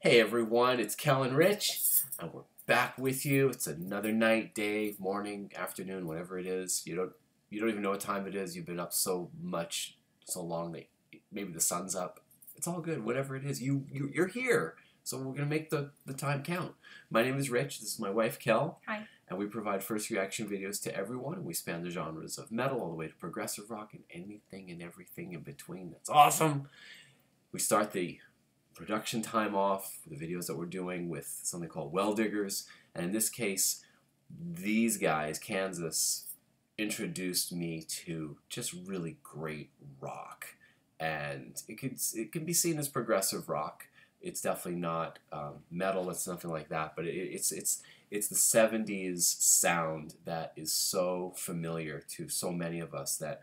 Hey everyone, it's Kel and Rich, and we're back with you. It's another night, day, morning, afternoon, whatever it is. You don't you don't even know what time it is. You've been up so much, so long that maybe the sun's up. It's all good. Whatever it is, you, you you're here. So we're gonna make the, the time count. My name is Rich. This is my wife Kel. Hi. And we provide first reaction videos to everyone, and we span the genres of metal all the way to progressive rock and anything and everything in between. That's awesome. We start the production time off, the videos that we're doing with something called Well Diggers. And in this case, these guys, Kansas, introduced me to just really great rock. And it could it can be seen as progressive rock. It's definitely not um, metal. It's nothing like that. But it, it's it's it's the '70s sound that is so familiar to so many of us that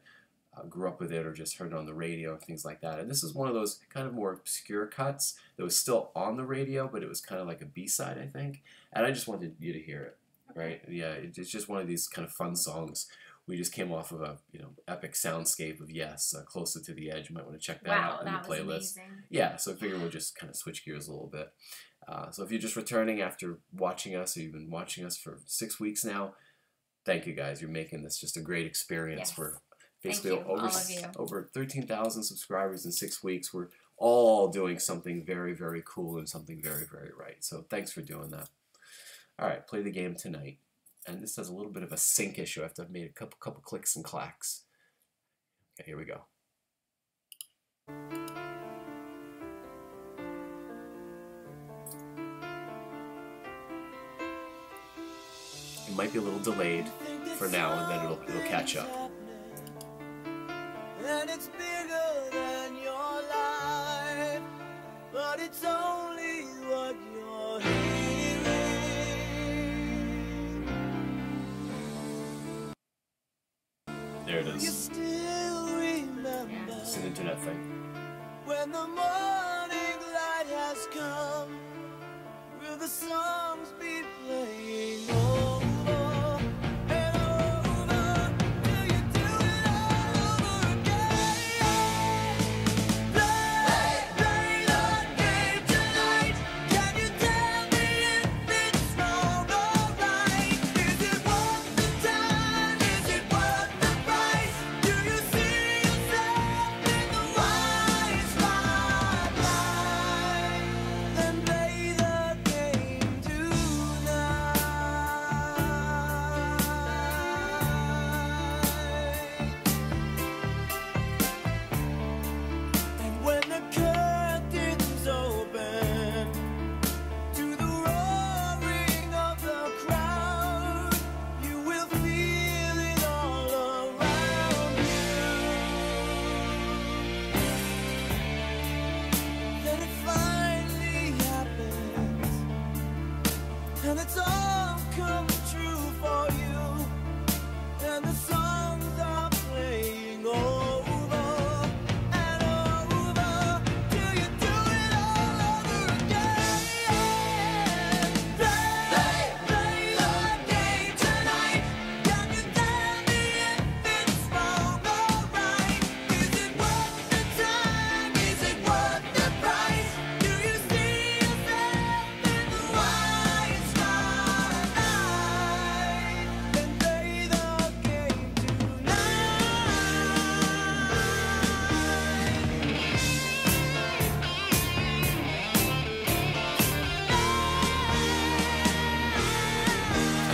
uh, grew up with it or just heard it on the radio and things like that. And this is one of those kind of more obscure cuts that was still on the radio, but it was kind of like a B-side, I think. And I just wanted you to hear it, right? Yeah, it's just one of these kind of fun songs. We just came off of a you know epic soundscape of Yes, uh, Closer to the Edge. You might want to check that wow, out in that the playlist. Yeah, so I figure we'll just kind of switch gears a little bit. Uh, so if you're just returning after watching us, or you've been watching us for six weeks now, thank you guys. You're making this just a great experience. Yes. Thank basically you, over all of you. over 13,000 subscribers in six weeks. We're all doing something very, very cool and something very, very right. So thanks for doing that. All right, play the game tonight. And this has a little bit of a sync issue. I have to have made a couple couple clicks and clacks. Okay, here we go. It might be a little delayed for now, and then it'll it'll catch up. And it's bigger than your life, but it's only what you're hearing. There it You still remember It's an internet thing. when the morning light has come? Will the songs be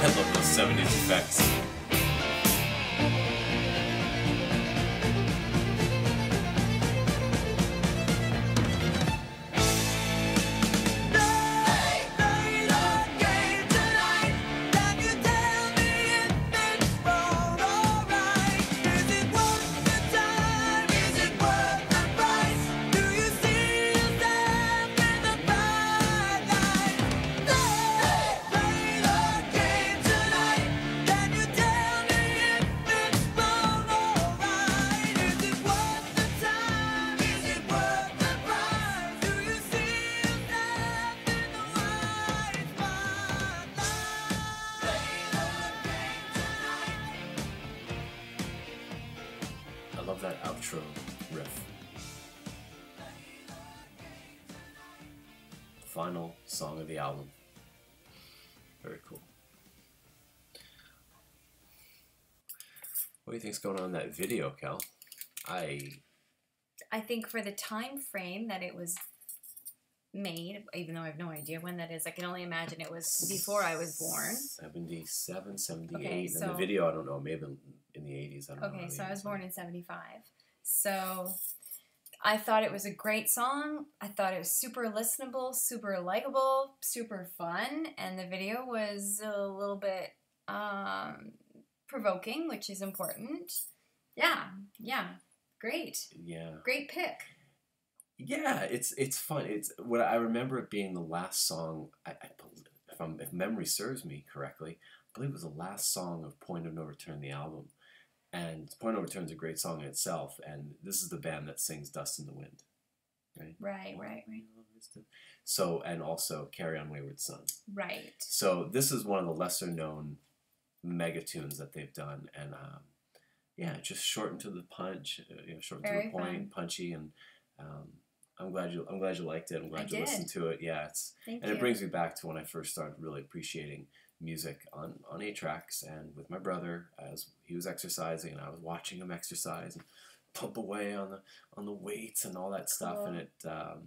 I love those 70s effects. Outro riff. final song of the album. Very cool. What do you think's going on in that video, Kel? I I think for the time frame that it was made, even though I have no idea when that is, I can only imagine it was before I was born. 77, 78. Okay, and the video, I don't know, maybe in, in the 80s. I don't know. Okay, so I was born in 75. So I thought it was a great song. I thought it was super listenable, super likable, super fun, and the video was a little bit um, provoking, which is important. Yeah, yeah, great, Yeah. great pick. Yeah, it's it's fun. It's what I remember it being the last song. I, I believe, if I'm if memory serves me correctly, I believe it was the last song of Point of No Return, the album. And Point No Return is a great song in itself. And this is the band that sings "Dust in the Wind," right? Right, right, right, So and also "Carry On Wayward Son." right. So this is one of the lesser known mega tunes that they've done, and um, yeah, just short and to the punch, uh, you know, short and to the point, fun. punchy, and um, I'm glad you I'm glad you liked it. I'm glad I you listened to it. Yeah, it's Thank and you. it brings me back to when I first started really appreciating music on on eight tracks and with my brother as he was exercising and I was watching him exercise and pump away on the on the weights and all that stuff. And it um,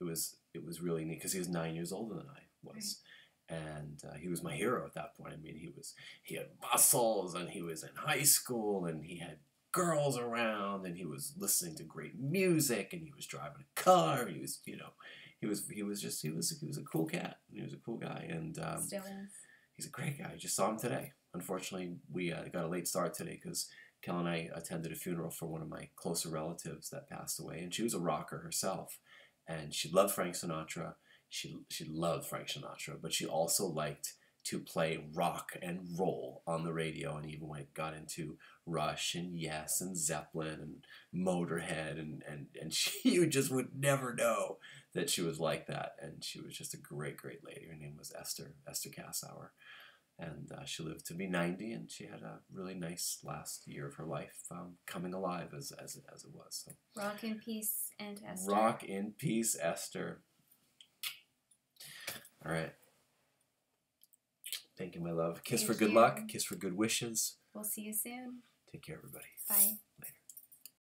it was it was really neat because he was nine years older than I was. And uh, he was my hero at that point. I mean he was he had muscles and he was in high school and he had girls around and he was listening to great music and he was driving a car he was you know he was he was just he was he was a cool cat he was a cool guy and um, Still is. he's a great guy. I just saw him today. Unfortunately, we uh, got a late start today because Kel and I attended a funeral for one of my closer relatives that passed away, and she was a rocker herself, and she loved Frank Sinatra. She she loved Frank Sinatra, but she also liked to play rock and roll on the radio, and even when it got into Rush and Yes and Zeppelin and Motorhead, and and and she you just would never know that she was like that, and she was just a great great lady. Her name was Esther Esther Cassauer and uh, she lived to be 90 and she had a really nice last year of her life um, coming alive as, as, as it was so. Rock in peace and Esther. rock in peace esther. All right thank you my love. Kiss for Thank good luck. Kiss for good wishes. We'll see you soon. take care everybody. Bye. later